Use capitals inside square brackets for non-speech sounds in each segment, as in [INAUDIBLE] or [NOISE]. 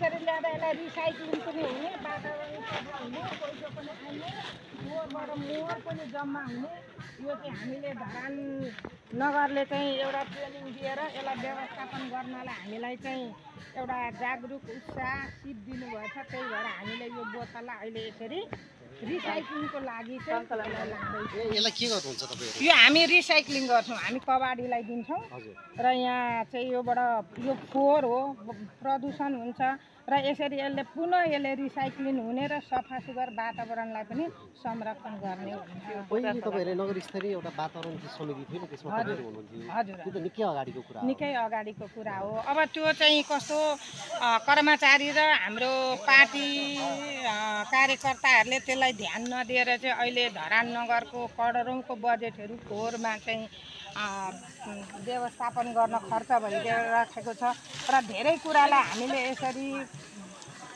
यसरी ल्याएर यसलाई रिसाइक्लिङ पनि हुने वातावरण हुने पैसा पनि आउने मोहोरबाट मोहोर पनि जम्मा हुने। यो चाहिँ हामीले धरान नगरले चाहिँ एउटा ट्रेनिङ दिएर यसलाई व्यवस्थापन गर्नलाई हामीलाई चाहिँ एउटा जागरुक उत्साह सिप दिनुभएछ त्यही भएर हामीले यो बोतललाई अहिले यसरी रिसाइक्लिङको लागि चाहिँ यसलाई के गर्नुहुन्छ तपाईँहरू यो हामी रिसाइक्लिङ गर्छौँ। हामी कबाडीलाई दिन्छौँ। हजुर। र यहाँ चाहिँ योबाट यो फोहोर हो प्रदूषण हुन्छ। र यसरी यसले पुनः यसले रिसाइक्लिङ हुने र सफा सुग्घर वातावरणलाई पनि संरक्षण गर्ने हजुर। निकै अगाडिको कुरा हो। अब त्यो चाहिँ कस्तो कर्मचारी र हाम्रो पार्टी कार्यकर्ताहरूले त्यसलाई ध्यान नदिएर चाहिँ अहिले धरान नगरको करोडौँको बजेटहरू फोहोरमा चाहिँ व्यवस्थापन गर्न खर्च भइराखेको छ। र धेरै कुरालाई हामीले यसरी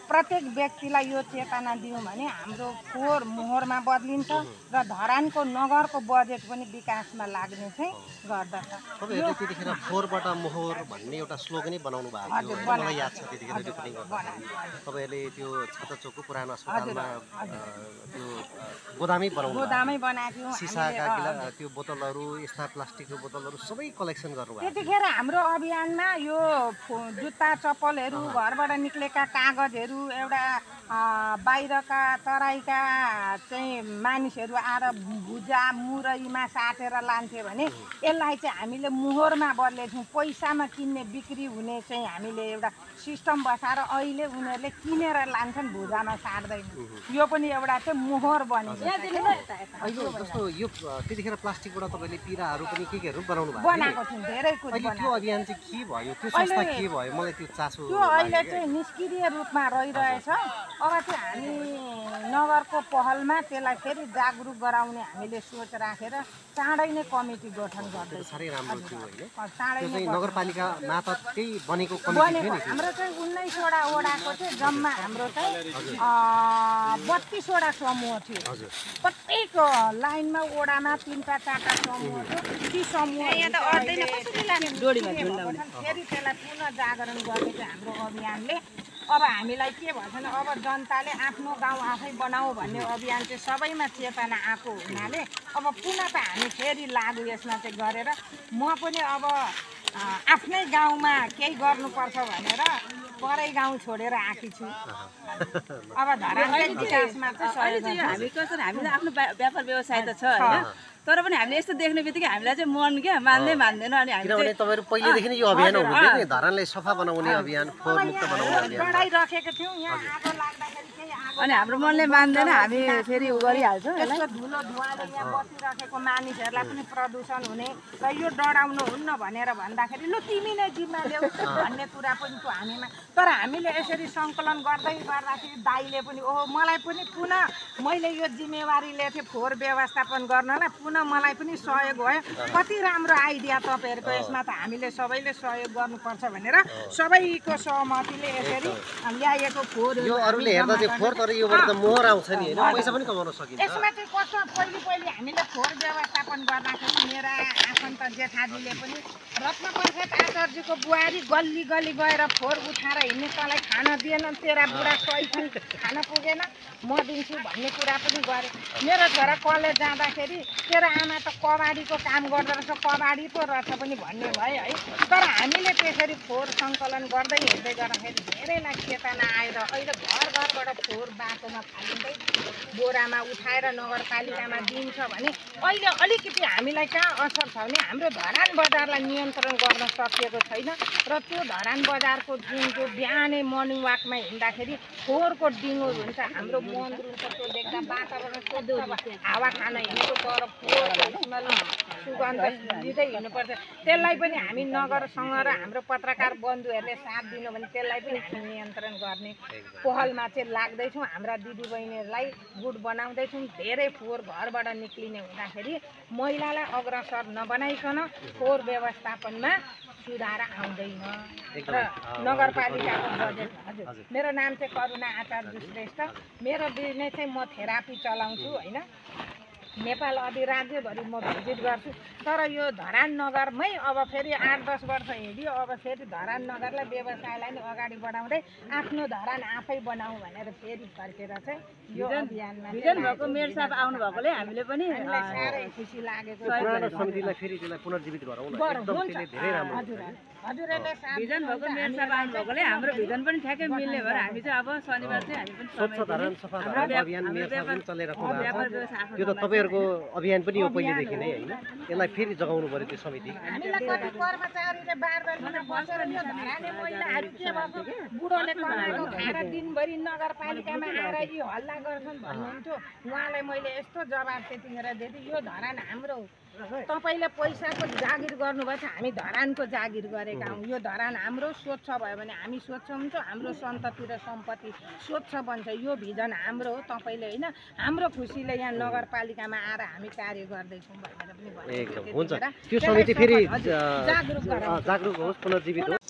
प्रत्येक व्यक्तिलाई यो चेतना दियौँ भने हाम्रो फोहोर मोहोरमा बदलिन्छ र धरानको नगरको बजेट पनि विकासमा लाग्ने चाहिँ गर्दछ। फोहोरबाट मोहोर भन्ने एउटा स्लोगनै बनाउनु भएको थियो मलाई याद छ। त्यतिखेर तपाईँहरूले त्यो छत्रचोकको पुरानो अस्पतालमा त्यो गोदामै बनाउनु गोदामै बनाएको सिसाका त्यो बोतलहरू यस्ता प्लास्टिकको बोतलहरू सबै कलेक्सन थियो। त्यतिखेर हाम्रो अभियानमा यो जुत्ता चप्पलहरू घरबाट निक्लेका कागजहरू एउटा बाहिरका तराईका चाहिँ मानिसहरू आएर भुजा मुरैमा साटेर लान्थे भने यसलाई चाहिँ हामीले मोहोरमा बदलेछौँ पैसामा किन्ने बिक्री हुने चाहिँ हामीले एउटा सिस्टम बसाएर अहिले उनीहरूले किनेर लान्छन् भुजामा साट्दैन यो पनि एउटा चाहिँ मोहोर बनिन्छ। अहिले जस्तो यो त्यतिखेर प्लास्टिकबाट तपाईँले पिराहरू पनि के केहरू बनाउनु भएको अहिले त्यो अभियान चाहिँ के भयो? त्यो संस्था के भयो? मलाई त्यो चासो त्यो अहिले। चाहिँ निष्क्रिय रूपमा रहिरहेछ। अब चाहिँ हामी नगरको पहलमा त्यसलाई फेरि जागरुक गराउने हामीले सोच राखेर चाँडै नै कमिटी गठन गर्दैछ। साह्रै राम्रो थियो होइन। नगरपालिका बनेको कमिटी थियो बनेको त्यो। हाम्रो चाहिँ उन्नाइसवटा वडाको चाहिँ जम्मा हाम्रो चाहिँ बत्तिसवटा समूह थियो। हजुर। प्रत्येक लाइनमा वडामा तिनवटा चारवटा समूह थियो ती समूह फेरि त्यसलाई पुनः जागरण गर्ने चाहिँ हाम्रो अभियानले। अब हामीलाई के भन्छ भने अब जनताले आफ्नो गाउँ आफै बनाऊ भन्ने अभियान चाहिँ सबैमा चेतना आएको हुनाले अब पुनः त हामी फेरि लागु यसमा चाहिँ गरेर म पनि अब आफ्नै गाउँमा केही गर्नुपर्छ भनेर परै गाउँ छोडेर आएकी छु। [LAUGHS] अब धरानकै विकासमा चाहिँ। हामी कसरी हामीले आफ्नो व्या- व्यापार व्यवसाय त छ होइन? तर पनि हामीले यस्तो देख्ने बित्तिकै हामीलाई चाहिँ मन क्या मान्दै मान्दैन अनि किनभने तपाईँहरू पहिलेदेखि नै यो अभियान हुनुहुन्थ्यो नि धरानलाई सफा बनाउने अभियान फोहोर मुक्त बनाउने अभियान। बढाइराखेको थियौँ यहाँ आगो आगो अनि हाम्रो मनले मान्दैन हामी फेरि उ गरिहाल्छौँ यस्तो धुलो धुवाले यहाँ बसिराखेको मानिसहरूलाई पनि प्रदूषण हुने र यो डराउनु हुन्न भनेर भन्दाखेरि लु तिमी नै जिम्मा ल्याऊ भन्ने कुरा पनि थियो हामीमा। तर हामीले यसरी सङ्कलन गर्दै गर्दाखेरि दाइले पनि ओहो मलाई पनि पुनः मैले यो जिम्मेवारी लिएको थिएँ फोहोर व्यवस्थापन गर्नलाई पुनः मलाई पनि सहयोग भयो। कति राम्रो आइडिया तपाईँहरूको यसमा त हामीले सबैले सहयोग गर्नुपर्छ भनेर सबैको सहमतिले यसरी ल्याएको फोहोर तर योबाट त मोहर आउँछ नि होइन? पैसा पनि कमाउन सकिन्छ। यसमा चाहिँ कस्तो पहिले पहिले हामीले फोहोर व्यवस्थापन गर्दाखेरि मेरा आफन्त जेठाजीले पनि रत्नप्रसाद आचार्यको बुहारी गल्ली गल्ली गएर फोहोर उठाएर हिँड्ने तँलाई खान दिएन तेरा बुढा सही खान पुगेन म दिन्छु भन्ने कुरा पनि गरेँ। मेरो छोरा कलेज जाँदाखेरि तेरो आमा त कबाडीको काम गर्दो रहेछ कबाडी पो रहेछ पनि भन्ने भयो है। तर हामीले त्यसरी फोहोर सङ्कलन गर्दै हिँड्दै गर्दाखेरि धेरैलाई चेतना आएर अहिले घर घरबाट फोहोर बाटोमा फालिँदै बोरामा उठाएर नगरपालिकामा दिन्छ भने अहिले अलिकति हामीलाई कहाँ असर छ भने हाम्रो धरान बजारलाई नियन्त्रण गर्न सकिएको छैन र त्यो धरान बजारको जुन त्यो बिहानै मर्निङ वाकमा हिँड्दाखेरि फोहोरको डिङ्गो हुन्छ हाम्रो मन रुन्छ त्यो देख्दा वातावरण। हावा खान हिँडेको तर स्मेल सुगन्ध लिँदै हिँड्नुपर्छ। त्यसलाई पनि हामी नगरसँग र हाम्रो पत्रकार बन्धुहरूले साथ दिनु भने त्यसलाई पनि नियन्त्रण गर्ने पहलमा चाहिँ लाग्दैछौँ। हाम्रा दिदीबहिनीहरूलाई गुड बनाउँदैछौँ। धेरै फोहोर घरबाट निक्लिने हुँदाखेरि महिलालाई अग्रसर नबनाइकन फोहोर व्यवस्थापनमा सुधार आउँदैन। र नगरपालिकाको बजेट। हजुर। मेरो नाम चाहिँ करुणा आचार्य श्रेष्ठ। मेरो बिजनेस चाहिँ म थेरापी चलाउँछु होइन? नेपाल अधिराज्यभरि म भिजिट गर्छु। तर यो धरान नगरमै अब फेरि आठ दस वर्ष हिँड्यो। अब फेरि धरान नगरलाई व्यवसायलाई नि अगाडि बढाउँदै आफ्नो धरान आफै बनाऊ भनेर फेरि फर्केर चाहिँ यो अभियानमा भएको मेयर साहब आउनु भएकोले हामीले पनि साह्रै खुसी लागेको भएकोले हाम्रो भिजन पनि ठ्याक्कै मिल्ने भएर हामी चाहिँ अब शनिबार चाहिँ हामी पनि तपाईँहरूको अभियान पनि हो पहिलेदेखि नै हो, होइन। यसलाई फेरि जगाउनु पऱ्यो त्यो समिति। बुढोले कमाएको खाएर दिनभरि नगरपालिकामा आएर यी हल्ला गर्छन् भन्नुहुन्थ्यो। उहाँलाई मैले यस्तो जवाब त्यतिखेर दिएँ यो धरान हाम्रो। तपाईँले पैसाको जागिर गर्नुभएछ हामी धरानको जागिर गरेका हौँ। यो धरान हाम्रो स्वच्छ भयो भने हामी स्वच्छ हुन्छौँ हाम्रो सन्तति र सम्पत्ति स्वच्छ बन्छ। यो भिजन हाम्रो हो तपाईँले होइन हाम्रो खुसीले यहाँ नगरपालिकामा आएर हामी कार्य गर्दैछौँ भनेर पनि जागरुक